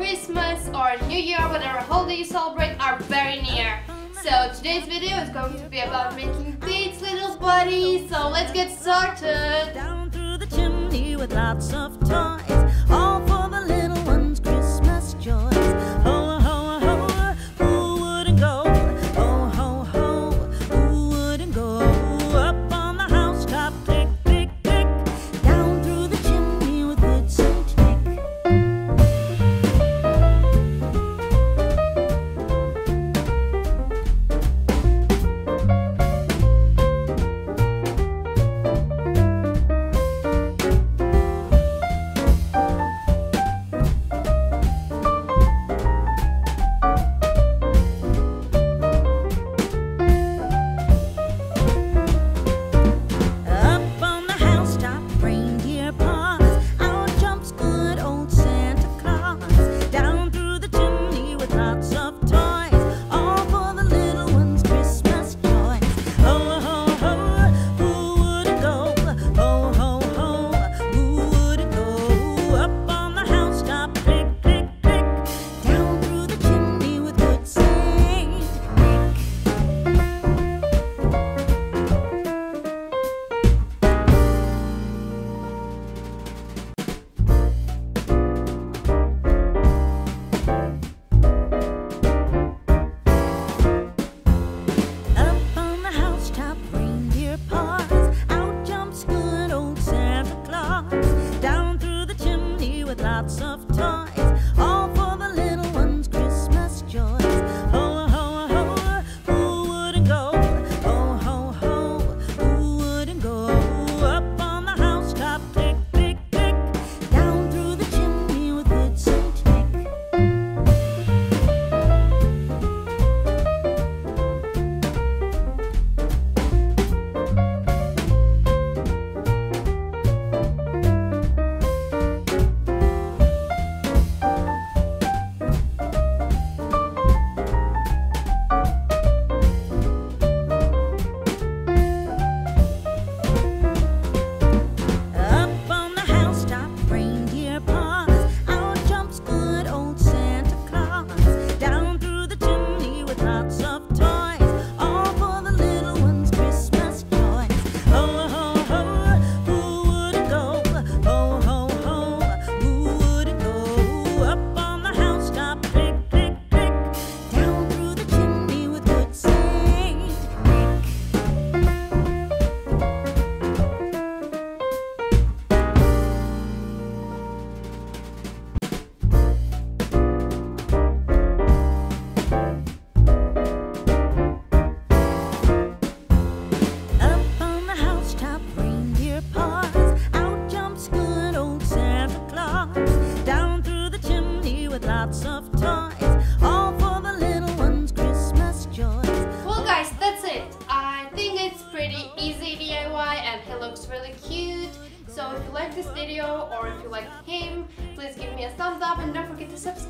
Christmas or New Year, whatever holiday you celebrate, are very near. So today's video is going to be about making dates, little buddies. So let's get started. Down through the chimney with lots of time. not lots of toys, all for the little ones' Christmas joys. Well guys, that's it. I think it's pretty easy DIY and he looks really cute. So if you like this video or if you like him, please give me a thumbs up and don't forget to subscribe.